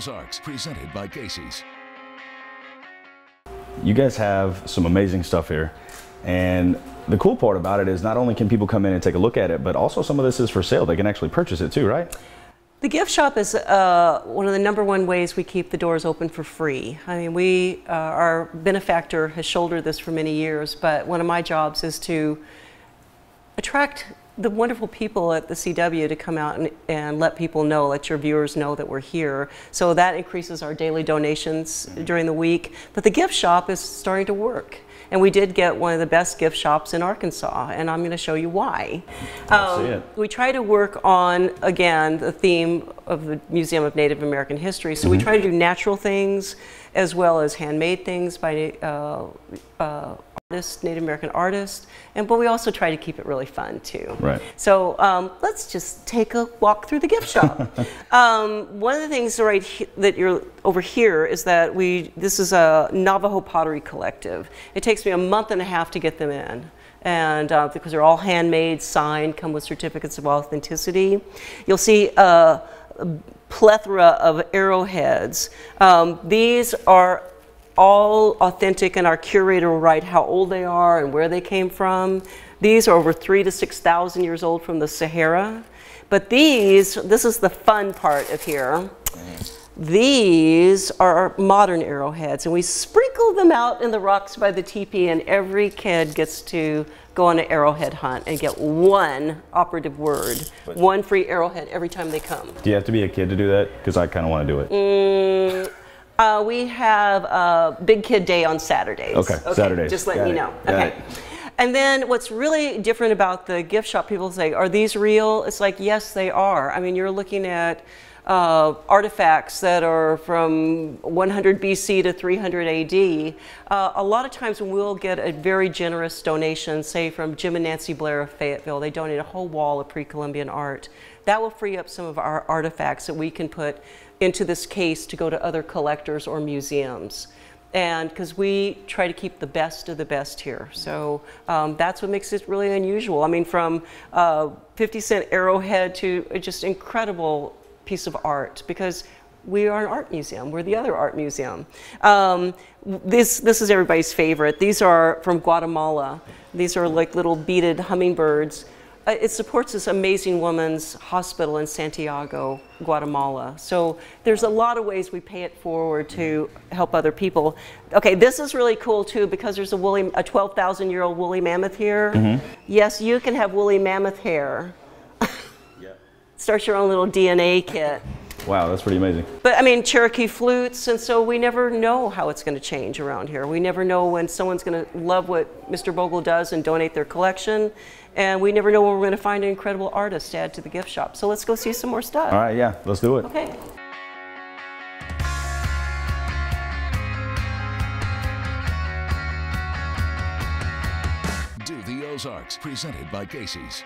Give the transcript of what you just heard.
Ozarks, presented by Casey's. You guys have some amazing stuff here. And the cool part about it is not only can people come in and take a look at it, but also some of this is for sale. They can actually purchase it too, right? The gift shop is uh, one of the number one ways we keep the doors open for free. I mean, we, uh, our benefactor has shouldered this for many years, but one of my jobs is to attract the wonderful people at the CW to come out and, and let people know, let your viewers know that we're here. So that increases our daily donations during the week. But the gift shop is starting to work. And we did get one of the best gift shops in Arkansas, and I'm going to show you why. Um, we try to work on, again, the theme of the Museum of Native American History. So we Mm-hmm. try to do natural things as well as handmade things by uh, uh, artists, Native American artist, and but we also try to keep it really fun too. Right. So um, let's just take a walk through the gift shop. um, one of the things right that you're over here is that we this is a Navajo pottery collective. It takes me a month and a half to get them in. And uh, because they're all handmade, signed, come with certificates of authenticity. You'll see uh, a plethora of arrowheads. Um, these are all authentic and our curator will write how old they are and where they came from. These are over three to 6,000 years old from the Sahara. But these, this is the fun part of here. These are modern arrowheads and we sprinkle them out in the rocks by the teepee and every kid gets to go on an arrowhead hunt and get one operative word, one free arrowhead every time they come. Do you have to be a kid to do that? Because I kind of want to do it. Mm, Uh, we have a Big Kid Day on Saturdays. Okay, okay. Saturdays. Just letting Got you know. got okay. And then what's really different about the gift shop, people say, are these real? It's like, yes, they are. I mean, you're looking at uh, artifacts that are from 100 BC to 300 AD. Uh, a lot of times when we'll get a very generous donation, say from Jim and Nancy Blair of Fayetteville, they donate a whole wall of pre-Columbian art. That will free up some of our artifacts that we can put into this case to go to other collectors or museums. And because we try to keep the best of the best here. So um, that's what makes it really unusual. I mean, from uh, 50 cent arrowhead to just incredible piece of art because we are an art museum. We're the other art museum. Um, this, this is everybody's favorite. These are from Guatemala. These are like little beaded hummingbirds. Uh, it supports this amazing woman's hospital in Santiago, Guatemala. So there's a lot of ways we pay it forward to help other people. Okay, this is really cool too because there's a woolly, a 12,000 year old woolly mammoth here. Yes, you can have woolly mammoth hair. Start your own little DNA kit. Wow, that's pretty amazing. But I mean, Cherokee flutes, and so we never know how it's going to change around here. We never know when someone's going to love what Mr. Bogle does and donate their collection, and we never know when we're going to find an incredible artist to add to the gift shop. So let's go see some more stuff. All right, yeah, let's do it. Okay. Do the Ozarks, presented by Casey's.